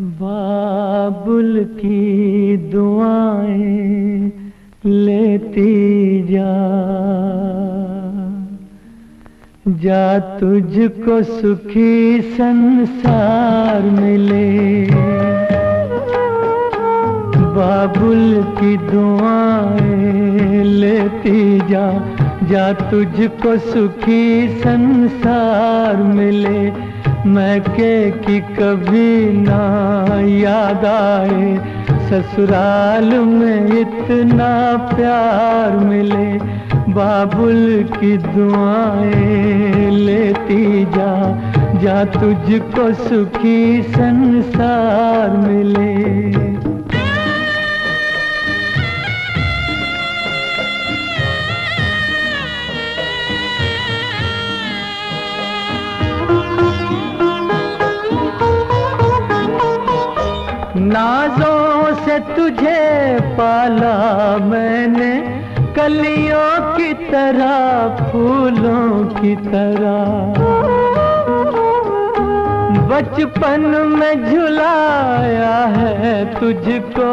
बाबुल की दुआएँ लेती जा। जा तुझको सुखी संसार मिले। बाबुल की दुआएँ लेती जा। जा तुझको सुखी संसार मिले। मैं के कि कभी ना याद आए। ससुराल में इतना प्यार मिले। बाबुल की दुआएँ लेती जा। जा तुझको सुखी संसार मिले। नाजों से तुझे पाला मैंने, कलियों की तरह, फूलों की तरह। बचपन में झुलाया है तुझको,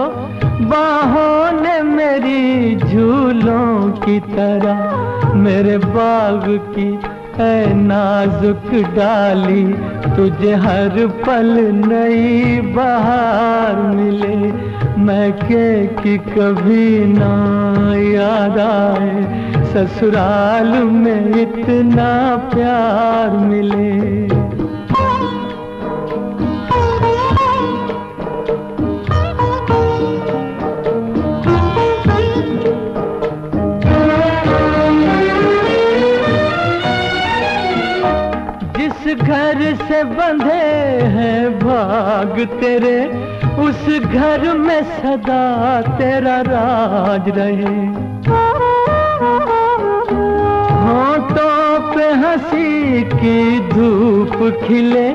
बाहों ने मेरी झूलों की तरह। मेरे बाग की है नाजुक डाली, तुझे हर पल नई बहार मिले। मैं के कि कभी ना याद आए, ससुराल में इतना प्यार मिले। घर से बंधे हैं भाग तेरे, उस घर में सदा तेरा राज रहे। होठों पे हँसी की धूप खिले,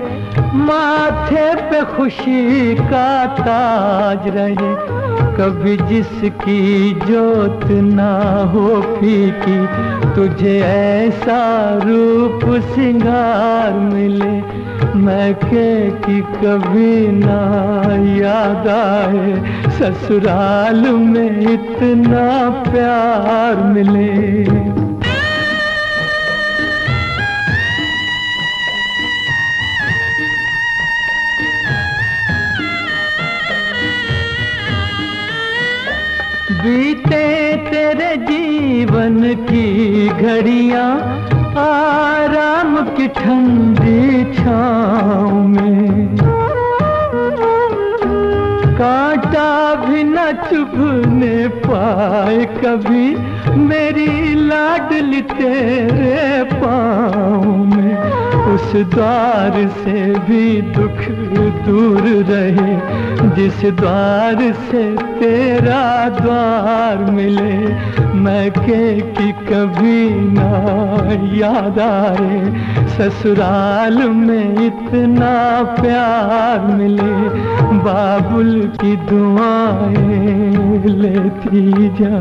माथे पे खुशी का ताज रहे। कभी जिसकी जोत ना हो फीकी, तुझे ऐसा रूप सिंगार मिले मैं के कि कभी ना याद आए। ससुराल में इतना प्यार मिले। बीते तेरे जीवन की घड़ियाँ, आराम की ठंडी छाँव में। कांटा भी न चुभने पाए कभी, मेरी लाडली तेरे पाँव उस द्वार से भी दुख दूर रहे, जिस द्वार से तेरा द्वार मिले, मैं के कि कभी ना याद आए ससुराल में इतना प्यार मिले, बाबुल की दुआएँ लेती जा।